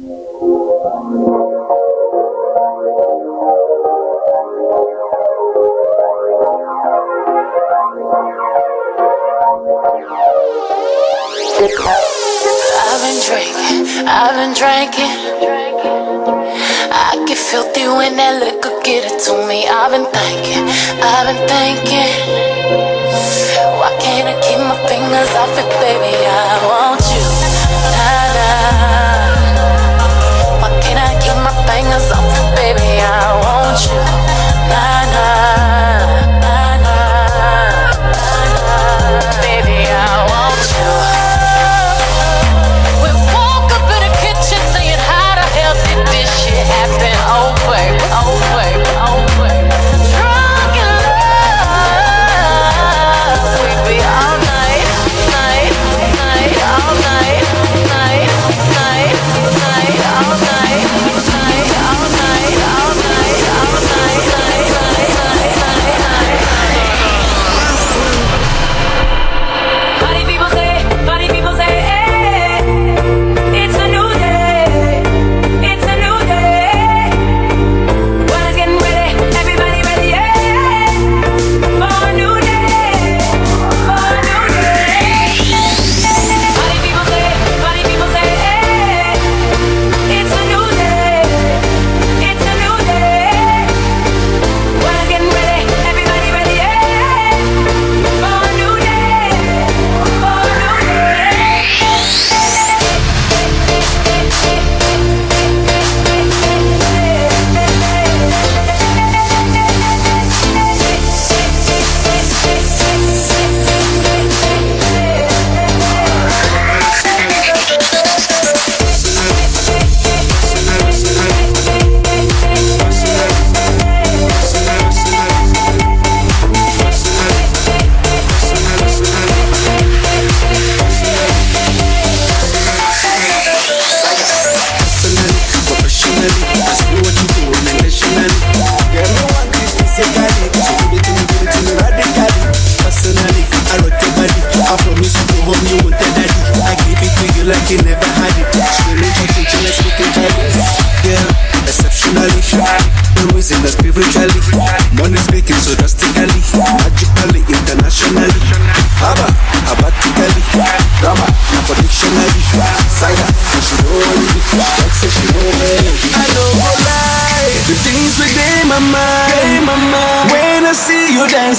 I've been drinking, I've been drinking. I get filthy when that liquor get it to me. I've been thinking, I've been thinking. Why can't I keep my fingers off it?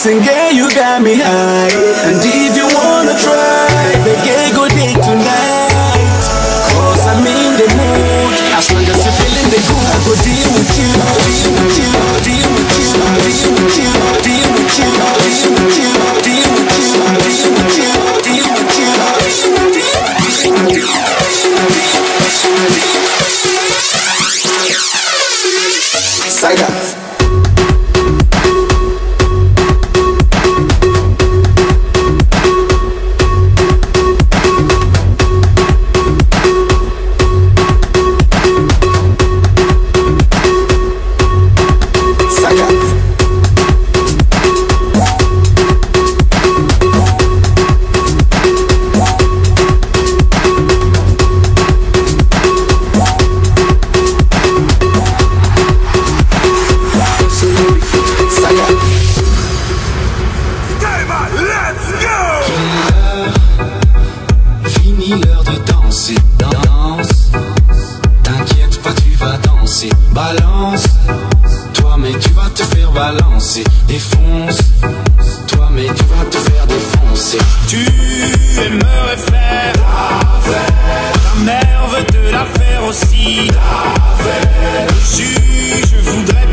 dancing, girl, you got me high. Balancer, Défonce, toi, mais tu vas te faire défoncer. Tu aimerais faire ta mère veut te la faire aussi. La je voudrais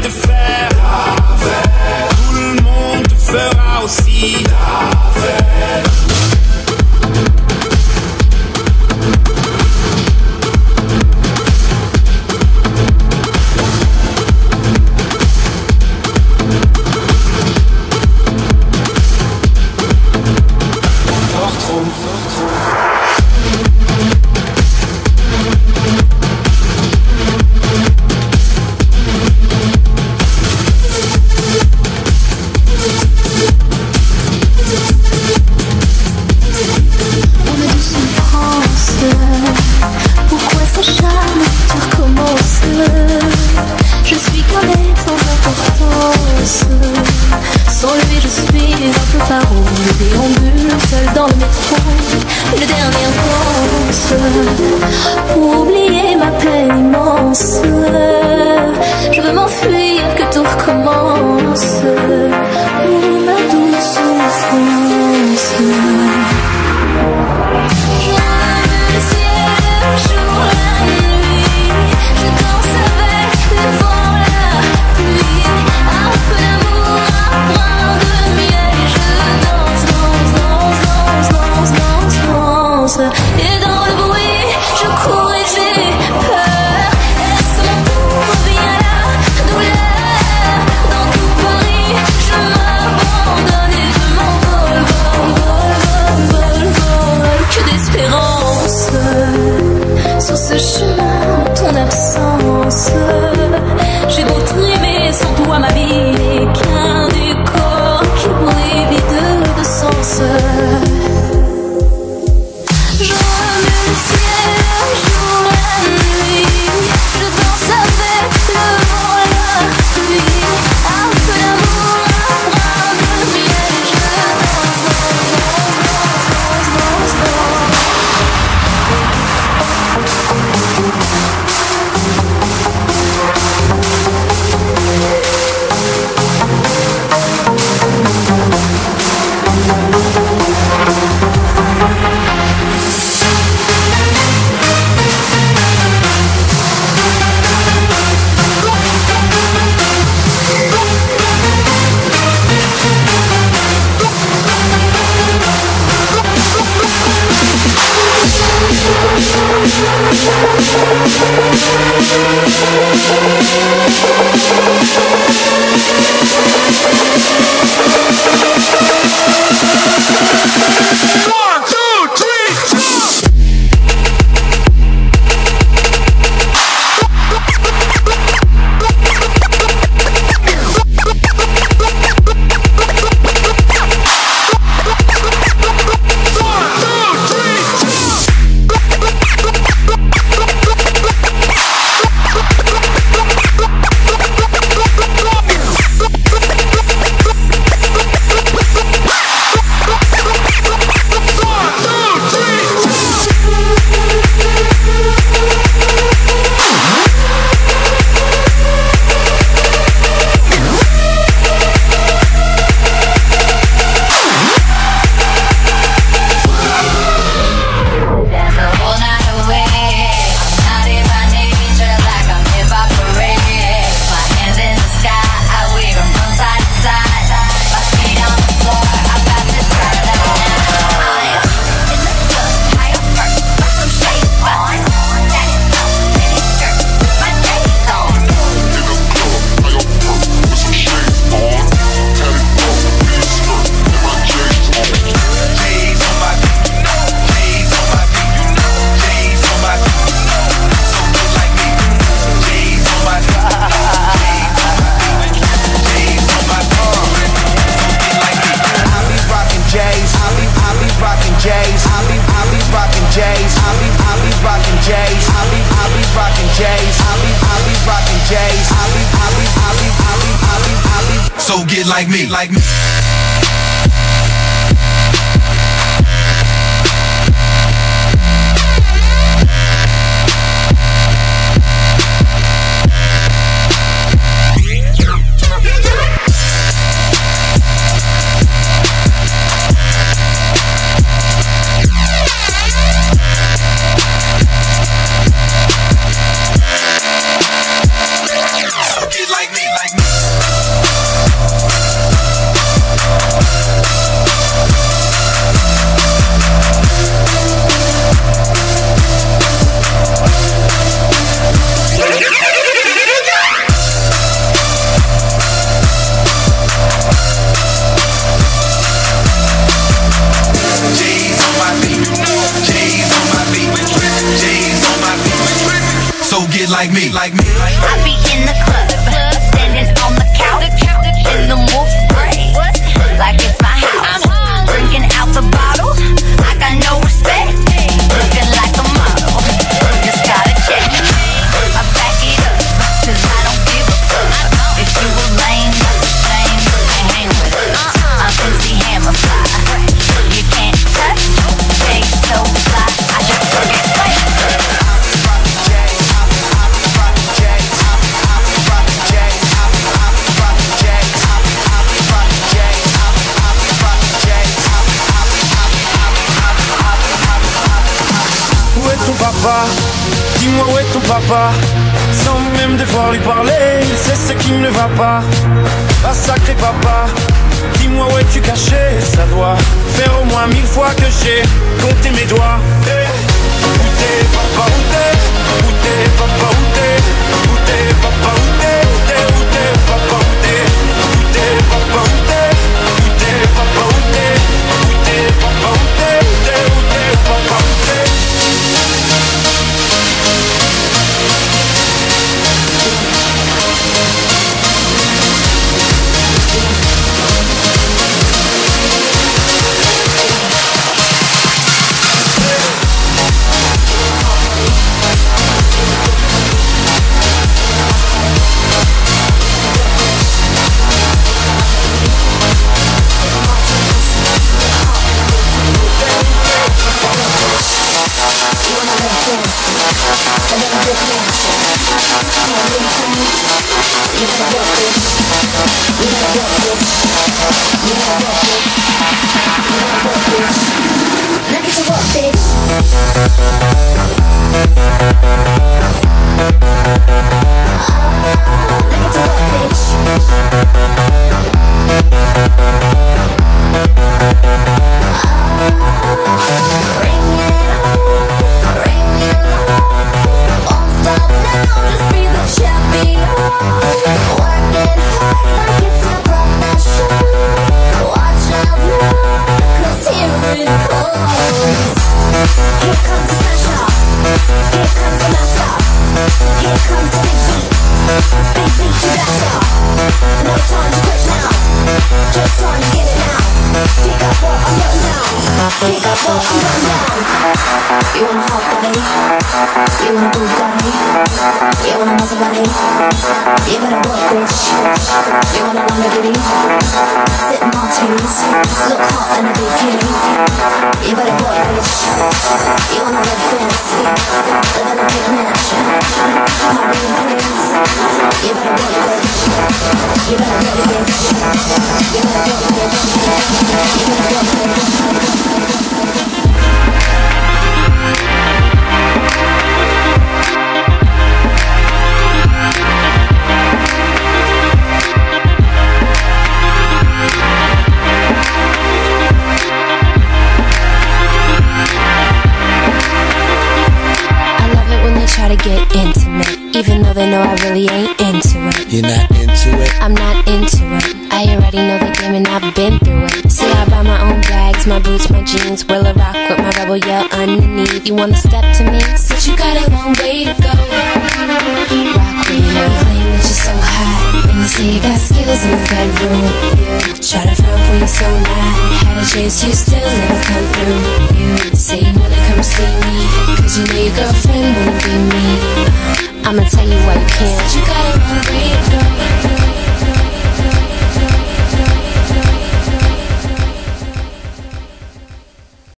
Oublier ma peine immense. Go! So get like me, like me. like me, like me. Dis-moi où est ton papa. Sans même devoir lui parler C'est ce qui ne va pas. Ah sacré papa. Dis-moi où es-tu caché Ça doit faire au moins mille fois que j'ai compté mes doigts. Eh, Où t'es papa où t'es? Où t'es papa où t'es? Où t'es papa où t'es Où t'es? Où t'es papa où t'es? Où t'es papa où t'es? Où t'es papa What I'm putting down. You want a hot body? You want a Bugatti? You want? You better work, bitch. You want a Lamborghini? Sip martinis, look hot in a bikini. You better work, bitch. You want a red fence? Live in a big mansion. Party friends. You better work, bitch. You better work, bitch. You better work, bitch. Bitch. Get intimate, even though they know I really ain't into it. You're not into it. I'm not into it. I already know the game and I've been through it. See, I buy my own bags, my boots, my jeans. Will I rock with my rebel yell underneath? You wanna step to me? Said you got a long way to go. Rock with me, now claim that you're so hot. And you say you got skills in the bedroom. You try to front when you're so mad. Had a chance, you still